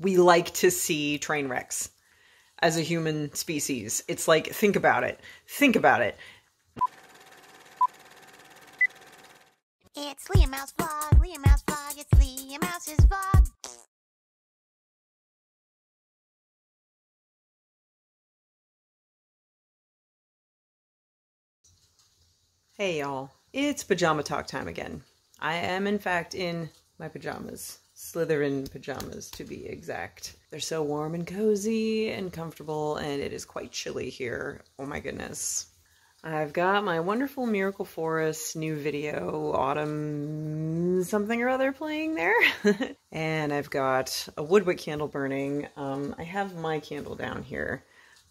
we like to see train wrecks as a human species. It's like, think about it. Think about it. It's Leah Mouse Vlog, Leah Mouse Vlog, it's Leah Mouse's vlog. Hey y'all, it's pajama talk time again. I am in fact in my pajamas. Slytherin pajamas to be exact. They're so warm and cozy and comfortable, and it is quite chilly here. Oh my goodness. I've got my wonderful Miracle Forest new video, Autumn something or other, playing there. and I've got a woodwick candle burning. Um, I have my candle down here,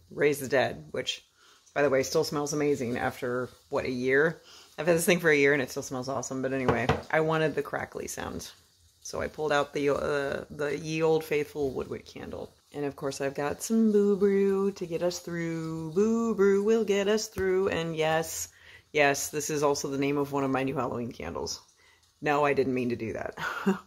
Raise the Dead, which, by the way, still smells amazing after, what, a year? I've had this thing for a year and it still smells awesome. But anyway, I wanted the crackly sound. So I pulled out the uh, the ye old faithful woodwick candle. And of course I've got some boo brew to get us through. Boo brew will get us through. And yes, yes, this is also the name of one of my new Halloween candles. No, I didn't mean to do that.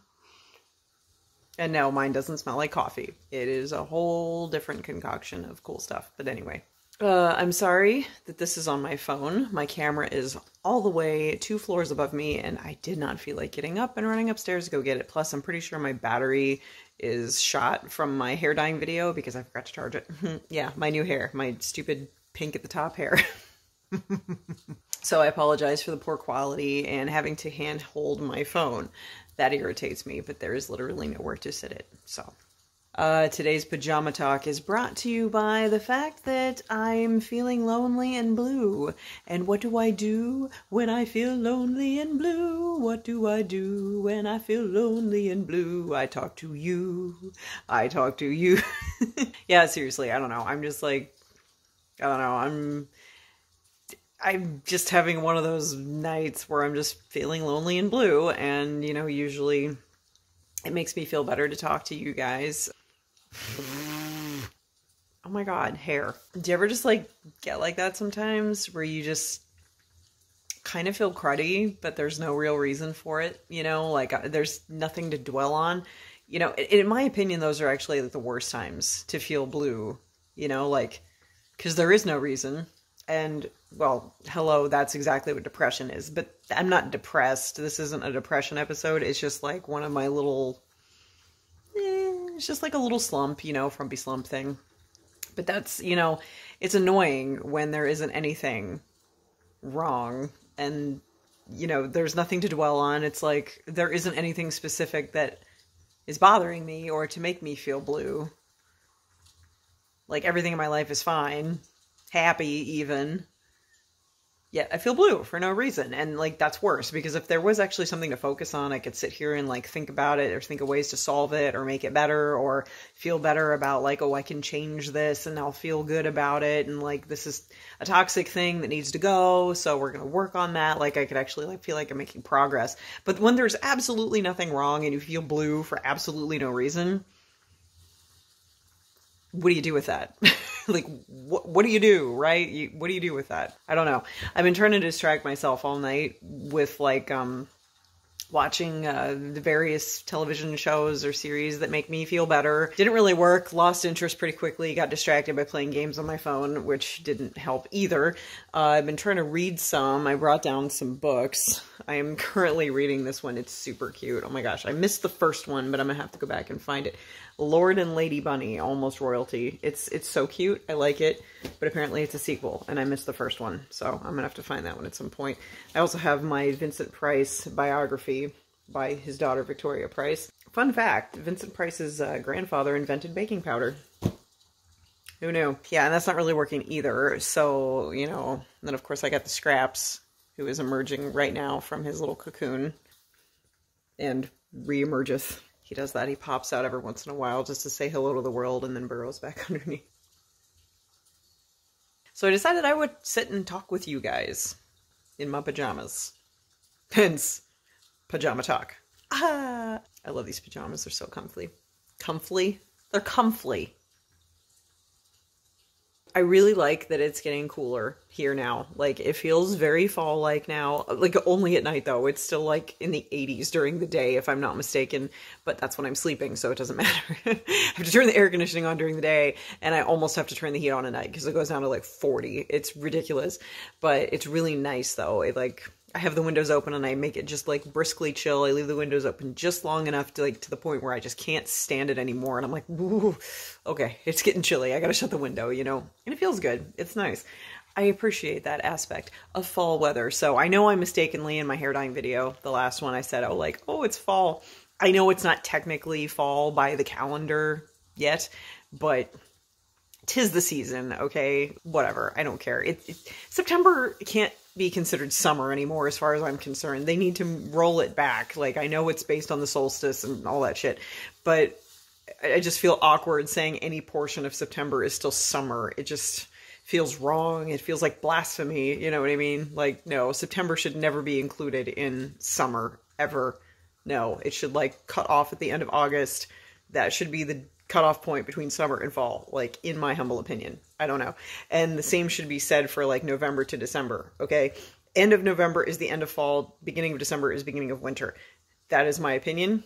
and no, mine doesn't smell like coffee. It is a whole different concoction of cool stuff. But anyway, uh, I'm sorry that this is on my phone. My camera is all the way two floors above me, and I did not feel like getting up and running upstairs to go get it. Plus, I'm pretty sure my battery is shot from my hair dyeing video because I forgot to charge it. yeah, my new hair, my stupid pink at the top hair. so I apologize for the poor quality and having to hand hold my phone. That irritates me, but there is literally nowhere to sit it. So uh, today's pajama talk is brought to you by the fact that I'm feeling lonely and blue. And what do I do when I feel lonely and blue? What do I do when I feel lonely and blue? I talk to you. I talk to you. yeah, seriously, I don't know. I'm just like, I don't know. I'm. I'm just having one of those nights where I'm just feeling lonely and blue, and you know, usually it makes me feel better to talk to you guys. Oh my god, hair. Do you ever just like get like that sometimes where you just kind of feel cruddy, but there's no real reason for it? You know, like uh, there's nothing to dwell on. You know, in my opinion, those are actually like the worst times to feel blue. You know, like because there is no reason. And well, hello, that's exactly what depression is. But I'm not depressed. This isn't a depression episode. It's just like one of my little it's just like a little slump, you know, frumpy slump thing. But that's, you know, it's annoying when there isn't anything wrong and, you know, there's nothing to dwell on. It's like there isn't anything specific that is bothering me or to make me feel blue. Like everything in my life is fine, happy even yet I feel blue for no reason. And like that's worse because if there was actually something to focus on, I could sit here and like think about it or think of ways to solve it or make it better or feel better about like, oh, I can change this and I'll feel good about it. And like this is a toxic thing that needs to go. So we're going to work on that. Like I could actually like feel like I'm making progress. But when there's absolutely nothing wrong and you feel blue for absolutely no reason, what do you do with that? like, what, what do you do, right? You, what do you do with that? I don't know. I've been trying to distract myself all night with like, um, watching uh, the various television shows or series that make me feel better. Didn't really work, lost interest pretty quickly, got distracted by playing games on my phone, which didn't help either. Uh, I've been trying to read some. I brought down some books. I am currently reading this one. It's super cute. Oh my gosh, I missed the first one, but I'm gonna have to go back and find it. Lord and Lady Bunny, almost royalty. It's it's so cute. I like it, but apparently it's a sequel, and I missed the first one, so I'm gonna have to find that one at some point. I also have my Vincent Price biography by his daughter Victoria Price. Fun fact: Vincent Price's uh, grandfather invented baking powder. Who knew? Yeah, and that's not really working either. So you know, then of course I got the scraps, who is emerging right now from his little cocoon, and re-emergeth he does that. He pops out every once in a while just to say hello to the world and then burrows back underneath. So I decided I would sit and talk with you guys in my pajamas. Hence, pajama talk. Ah, I love these pajamas. They're so comfy. Comfy? They're comfy. I really like that it's getting cooler here now. Like it feels very fall like now. Like only at night though. It's still like in the 80s during the day if I'm not mistaken, but that's when I'm sleeping, so it doesn't matter. I have to turn the air conditioning on during the day and I almost have to turn the heat on at night because it goes down to like 40. It's ridiculous. But it's really nice though. It like I have the windows open and I make it just like briskly chill. I leave the windows open just long enough to like to the point where I just can't stand it anymore. And I'm like, Ooh, okay, it's getting chilly. I gotta shut the window, you know? And it feels good. It's nice. I appreciate that aspect of fall weather. So I know I mistakenly in my hair dyeing video, the last one I said, oh, like, oh, it's fall. I know it's not technically fall by the calendar yet, but tis the season, okay? Whatever. I don't care. It, it, September can't be considered summer anymore as far as I'm concerned. They need to roll it back. Like I know it's based on the solstice and all that shit, but I just feel awkward saying any portion of September is still summer. It just feels wrong. It feels like blasphemy, you know what I mean? Like no, September should never be included in summer ever. No, it should like cut off at the end of August. That should be the cutoff point between summer and fall, like in my humble opinion. I don't know. And the same should be said for like November to December, okay? End of November is the end of fall, beginning of December is beginning of winter. That is my opinion.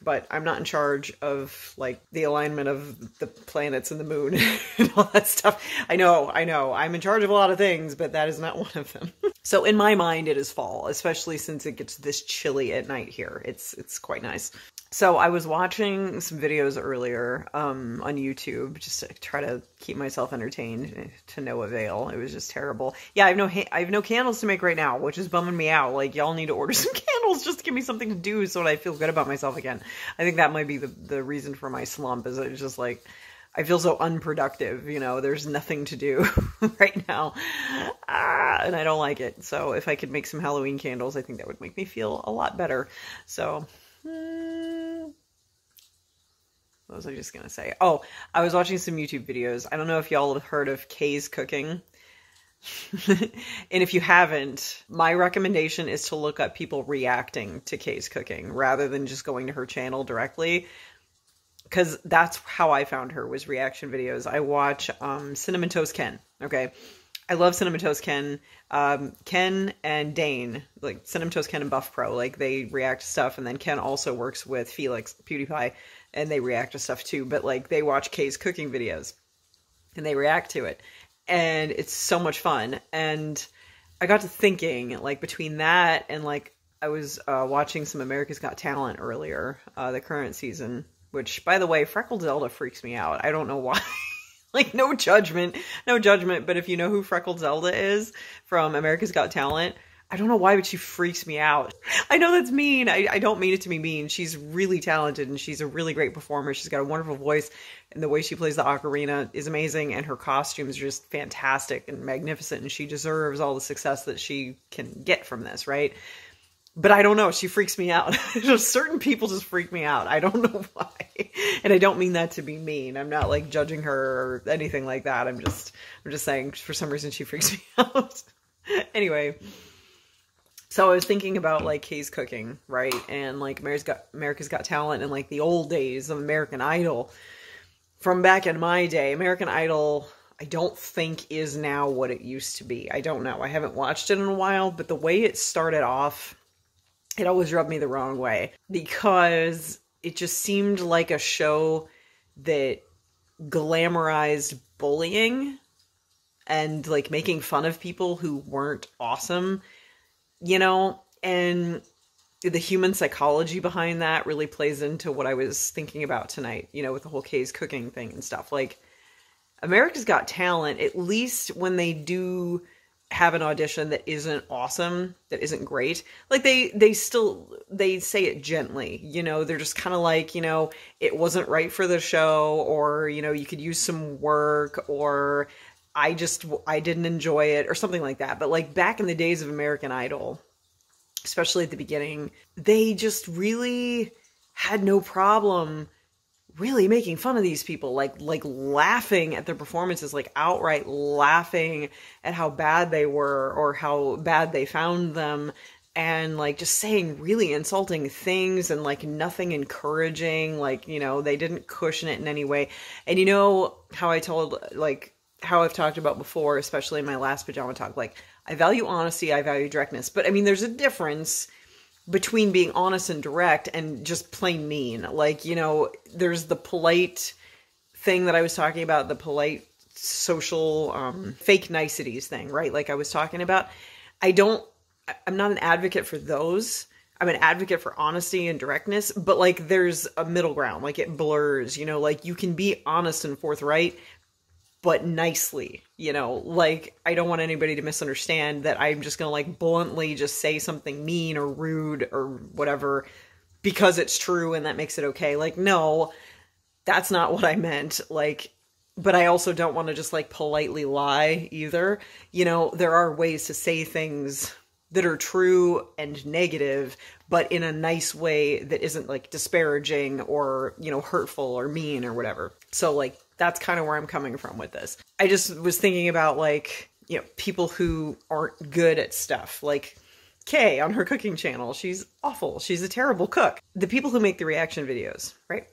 But I'm not in charge of like the alignment of the planets and the moon and all that stuff. I know, I know. I'm in charge of a lot of things, but that is not one of them. so in my mind it is fall, especially since it gets this chilly at night here. It's it's quite nice. So I was watching some videos earlier um, on YouTube just to try to keep myself entertained to no avail. It was just terrible. Yeah, I have no I have no candles to make right now, which is bumming me out. Like y'all need to order some candles just to give me something to do so that I feel good about myself again. I think that might be the the reason for my slump is it's just like I feel so unproductive, you know, there's nothing to do right now. Ah, and I don't like it. So if I could make some Halloween candles, I think that would make me feel a lot better. So hmm. What was I just gonna say? Oh, I was watching some YouTube videos. I don't know if y'all have heard of Kay's Cooking. and if you haven't, my recommendation is to look up people reacting to Kay's cooking rather than just going to her channel directly. Because that's how I found her was reaction videos. I watch um, Cinnamon Toast Ken. Okay, I love Cinnamon Toast Ken. Um, Ken and Dane, like Cinnamon Toast Ken and Buff Pro, like they react to stuff, and then Ken also works with Felix PewDiePie, and they react to stuff too. But like they watch Kay's cooking videos, and they react to it, and it's so much fun. And I got to thinking, like between that and like I was uh, watching some America's Got Talent earlier, uh, the current season, which by the way, Freckled Zelda freaks me out. I don't know why. like no judgment, no judgment. But if you know who Freckled Zelda is from America's Got Talent, I don't know why, but she freaks me out. I know that's mean. I, I don't mean it to be mean. She's really talented and she's a really great performer. She's got a wonderful voice, and the way she plays the ocarina is amazing. And her costumes are just fantastic and magnificent. And she deserves all the success that she can get from this, right? but I don't know. She freaks me out. certain people just freak me out. I don't know why. And I don't mean that to be mean. I'm not like judging her or anything like that. I'm just I'm just saying for some reason she freaks me out. anyway, so I was thinking about like Kay's cooking, right? And like America's got America's Got Talent and like the old days of American Idol. From back in my day, American Idol I don't think is now what it used to be. I don't know. I haven't watched it in a while, but the way it started off it always rubbed me the wrong way because it just seemed like a show that glamorized bullying and like making fun of people who weren't awesome, you know, and the human psychology behind that really plays into what I was thinking about tonight, you know, with the whole Kay's cooking thing and stuff. Like America's Got Talent, at least when they do have an audition that isn't awesome that isn't great like they they still they say it gently you know they're just kind of like you know it wasn't right for the show or you know you could use some work or i just i didn't enjoy it or something like that. But like back in the days of american idol especially at the beginning they just really had no problem really making fun of these people. Like like laughing at their performances like outright laughing at how bad they were or how bad they found them and like just saying really insulting things and like nothing encouraging. Like you know they didn't cushion it in any way. And you know how i told like how i've talked about before especially in my last pajama talk like i value honesty i value directness but i mean there's a difference between being honest and direct and just plain mean like you know there's the polite thing that i was talking about the polite social um fake niceties thing right like i was talking about i don't I'm not an advocate for those. I'm an advocate for honesty and directness, but like there's a middle ground. Like it blurs, you know, like you can be honest and forthright, but nicely, you know, like I don't want anybody to misunderstand that I'm just going to like bluntly just say something mean or rude or whatever because it's true and that makes it okay. Like, no, that's not what I meant. Like, but I also don't want to just like politely lie either. You know, there are ways to say things that are true and negative, but in a nice way that isn't like disparaging or, you know, hurtful or mean or whatever. So, like, that's kind of where I'm coming from with this. I just was thinking about like, you know, people who aren't good at stuff. Like, Kay on her cooking channel, she's awful. She's a terrible cook. The people who make the reaction videos, right?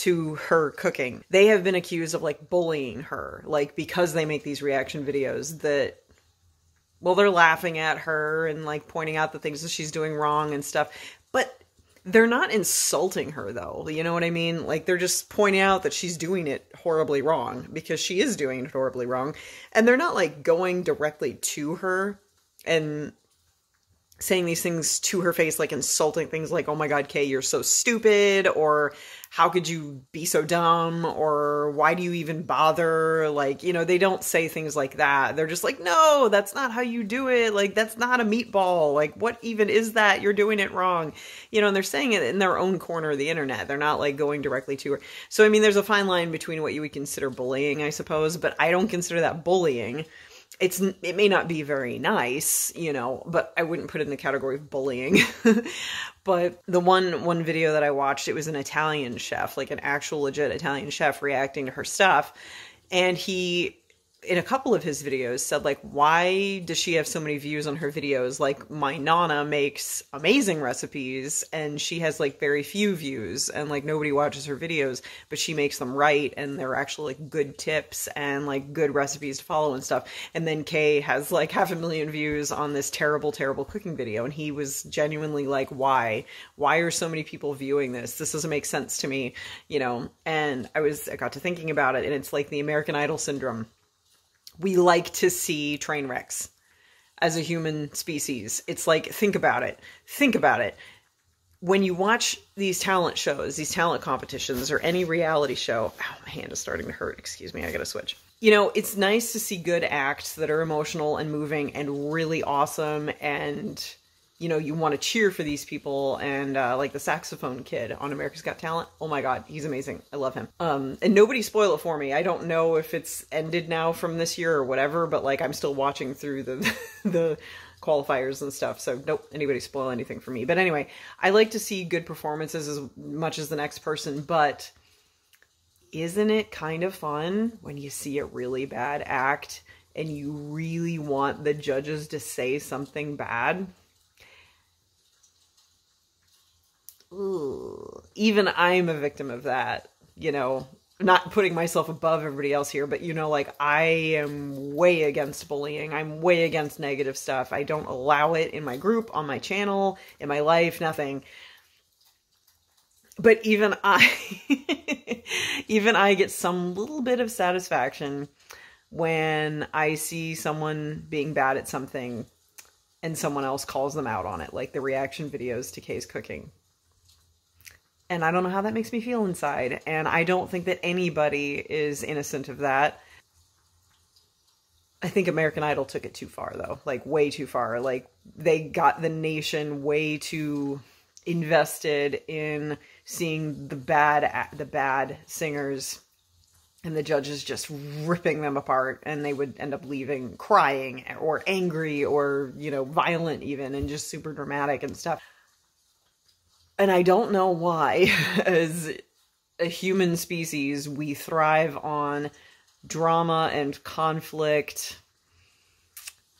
to her cooking. They have been accused of like bullying her, like because they make these reaction videos that well they're laughing at her and like pointing out the things that she's doing wrong and stuff. But they're not insulting her though. You know what I mean? Like they're just pointing out that she's doing it horribly wrong because she is doing it horribly wrong. And they're not like going directly to her and saying these things to her face, like insulting things like, oh my God, Kay, you're so stupid, or how could you be so dumb, or why do you even bother? Like, you know, they don't say things like that. They're just like, no, that's not how you do it. Like, that's not a meatball. Like, what even is that? You're doing it wrong. You know, and they're saying it in their own corner of the internet. They're not like going directly to her. So, I mean, there's a fine line between what you would consider bullying, I suppose, but I don't consider that bullying it's it may not be very nice you know but i wouldn't put it in the category of bullying. But the one one video that i watched it was an italian chef like an actual legit italian chef reacting to her stuff. And he in a couple of his videos said like why does she have so many views on her videos? Like my nana makes amazing recipes and she has like very few views and like nobody watches her videos but she makes them right and they're actually like good tips and like good recipes to follow and stuff. And then kay has like half a million views on this terrible terrible cooking video. And he was genuinely like why? Why are so many people viewing this? This doesn't make sense to me you know? And i was i got to thinking about it and it's like the american idol syndrome we like to see train wrecks as a human species. It's like, think about it. Think about it. When you watch these talent shows, these talent competitions, or any reality show, ow, my hand is starting to hurt. Excuse me, I gotta switch. You know, it's nice to see good acts that are emotional and moving and really awesome and you know you want to cheer for these people and uh, like the saxophone kid on america's got talent oh my god he's amazing. I love him. Um and nobody spoil it for me. I don't know if it's ended now from this year or whatever but like i'm still watching through the the qualifiers and stuff so don't anybody spoil anything for me. But anyway i like to see good performances as much as the next person but isn't it kind of fun when you see a really bad act and you really want the judges to say something bad Even I'm a victim of that, you know, not putting myself above everybody else here, but you know, like I am way against bullying. I'm way against negative stuff. I don't allow it in my group, on my channel, in my life, nothing. But even I, even I get some little bit of satisfaction when I see someone being bad at something and someone else calls them out on it, like the reaction videos to Kay's cooking and I don't know how that makes me feel inside. And I don't think that anybody is innocent of that. I think American Idol took it too far, though, like way too far. Like they got the nation way too invested in seeing the bad the bad singers and the judges just ripping them apart and they would end up leaving crying or angry or you know violent even and just super dramatic and stuff and I don't know why, as a human species, we thrive on drama and conflict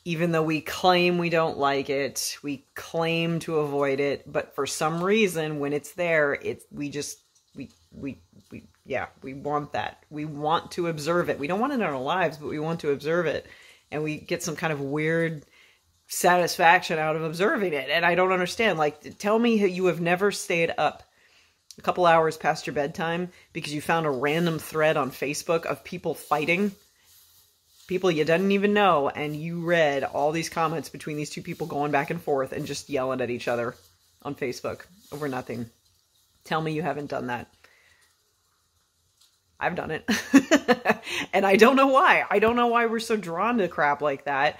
even though we claim we don't like it, we claim to avoid it, but for some reason when it's there, it we just we we we yeah, we want that. We want to observe it. We don't want it in our lives, but we want to observe it. And we get some kind of weird satisfaction out of observing it. And I don't understand. Like tell me you have never stayed up a couple hours past your bedtime because you found a random thread on Facebook of people fighting people you didn't even know, and you read all these comments between these two people going back and forth and just yelling at each other on Facebook over nothing. Tell me you haven't done that. I've done it. and I don't know why. I don't know why we're so drawn to crap like that.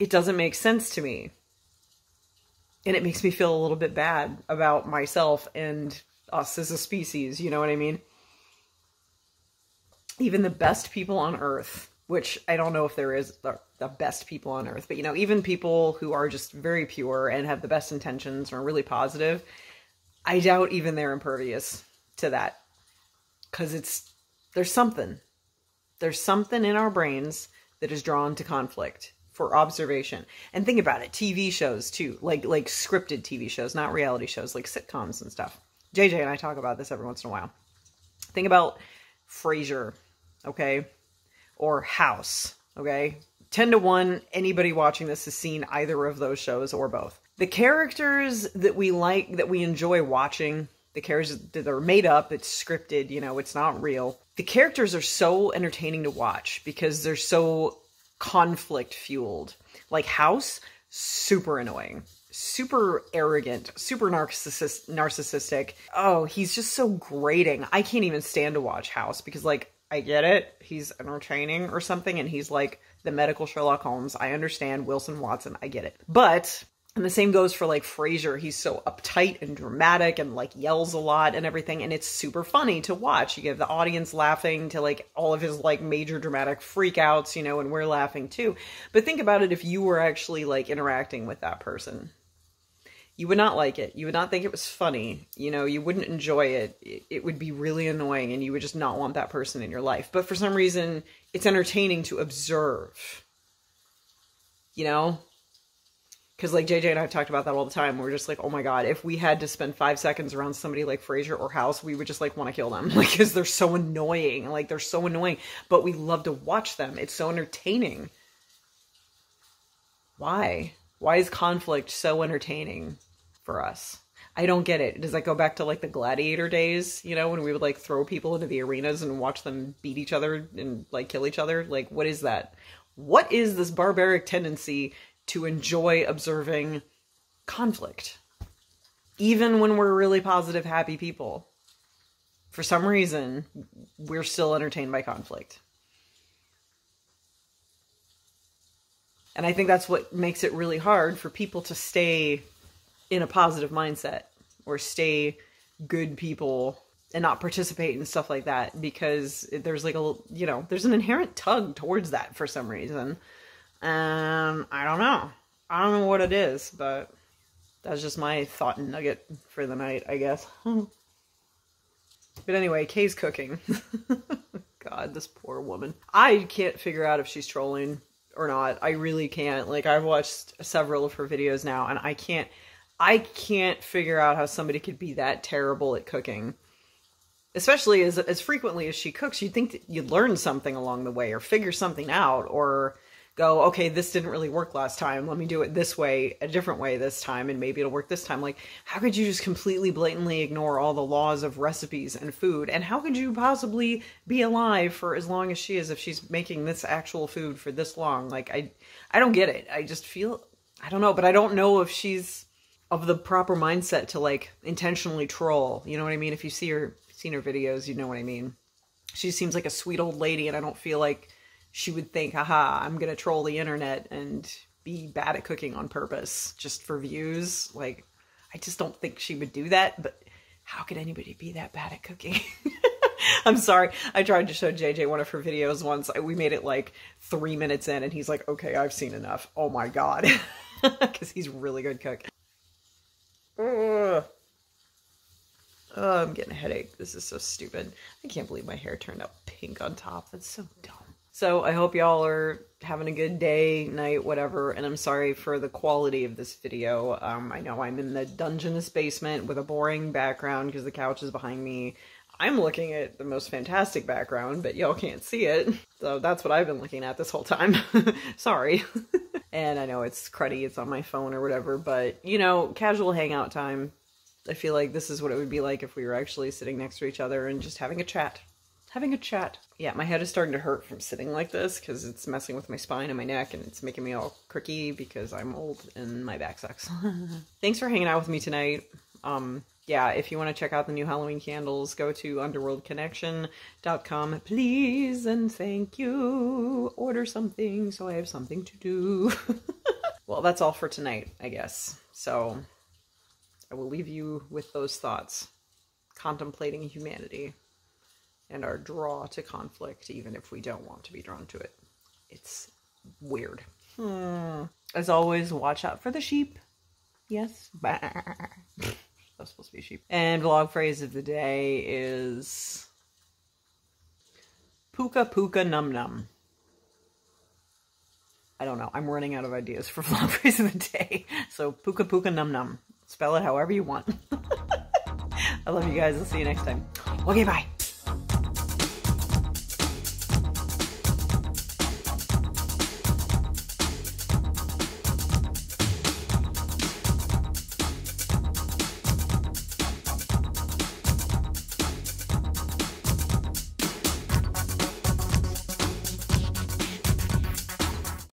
It doesn't make sense to me. And it makes me feel a little bit bad about myself and us as a species. You know what I mean? Even the best people on earth which I don't know if there is the, the, best people on earth, but you know, even people who are just very pure and have the best intentions and are really positive, I doubt even they're impervious to that. Cause it's, there's something, there's something in our brains that is drawn to conflict for observation. And think about it, TV shows too, like, like scripted TV shows, not reality shows, like sitcoms and stuff. JJ and I talk about this every once in a while. Think about Frasier, okay? or House. Okay. 10 to 1, anybody watching this has seen either of those shows or both. The characters that we like, that we enjoy watching, the characters that are made up, it's scripted, you know, it's not real. The characters are so entertaining to watch because they're so conflict fueled. Like House, super annoying, super arrogant, super narcissist, narcissistic. Oh, he's just so grating. I can't even stand to watch House because, like, I get it. He's entertaining or something, and he's like the medical Sherlock Holmes. I understand Wilson Watson. I get it. But and the same goes for like Frasier. He's so uptight and dramatic and like yells a lot and everything. And it's super funny to watch. You get the audience laughing to like all of his like major dramatic freakouts, you know, and we're laughing too. But think about it if you were actually like interacting with that person you would not like it. You would not think it was funny. You know, you wouldn't enjoy it. It would be really annoying and you would just not want that person in your life. But for some reason, it's entertaining to observe. You know? Because, like, JJ and I have talked about that all the time. We're just like, oh my God, if we had to spend five seconds around somebody like Frasier or House, we would just, like, want to kill them. Like, because they're so annoying. Like, they're so annoying. But we love to watch them. It's so entertaining. Why? Why is conflict so entertaining? for us. I don't get it. Does that go back to like the gladiator days, you know, when we would like throw people into the arenas and watch them beat each other and like kill each other? Like, what is that? What is this barbaric tendency to enjoy observing conflict? Even when we're really positive, happy people. For some reason, we're still entertained by conflict. And I think that's what makes it really hard for people to stay in a positive mindset or stay good people and not participate in stuff like that because there's like a you know there's an inherent tug towards that for some reason um i don't know. I don't know what it is but that's just my thought nugget for the night i guess. But anyway kay's cooking. God this poor woman. I can't figure out if she's trolling or not. I really can't. Like i've watched several of her videos now and i can't I can't figure out how somebody could be that terrible at cooking. Especially as as frequently as she cooks, you'd think that you'd learn something along the way or figure something out or go, okay, this didn't really work last time. Let me do it this way, a different way this time, and maybe it'll work this time. Like, how could you just completely blatantly ignore all the laws of recipes and food? And how could you possibly be alive for as long as she is if she's making this actual food for this long? Like, I, I don't get it. I just feel, I don't know, but I don't know if she's of the proper mindset to like intentionally troll. You know what I mean? If you see her seen her videos, you know what I mean. She seems like a sweet old lady, and I don't feel like she would think, haha, I'm gonna troll the internet and be bad at cooking on purpose just for views. Like, I just don't think she would do that, but how could anybody be that bad at cooking? I'm sorry. I tried to show JJ one of her videos once. We made it like three minutes in, and he's like, okay, I've seen enough. Oh my God. Because he's really good cook. Oh, I'm getting a headache. This is so stupid. I can't believe my hair turned out pink on top. That's so dumb. So I hope y'all are having a good day, night, whatever. And I'm sorry for the quality of this video. Um, I know I'm in the dungeness basement with a boring background because the couch is behind me. I'm looking at the most fantastic background, but y'all can't see it. So that's what I've been looking at this whole time. Sorry. and I know it's cruddy, it's on my phone or whatever, but you know, casual hangout time. I feel like this is what it would be like if we were actually sitting next to each other and just having a chat. Having a chat. Yeah, my head is starting to hurt from sitting like this because it's messing with my spine and my neck and it's making me all croaky because I'm old and my back sucks. Thanks for hanging out with me tonight. Um, yeah, if you want to check out the new Halloween candles, go to underworldconnection.com, please, and thank you. Order something so I have something to do. well, that's all for tonight, I guess. So I will leave you with those thoughts, contemplating humanity and our draw to conflict, even if we don't want to be drawn to it. It's weird. Hmm. As always, watch out for the sheep. Yes. That's supposed to be sheep. And vlog phrase of the day is Puka Puka Num Num. I don't know. I'm running out of ideas for vlog phrase of the day. So Puka Puka Num Num. Spell it however you want. I love you guys. I'll see you next time. Okay, bye.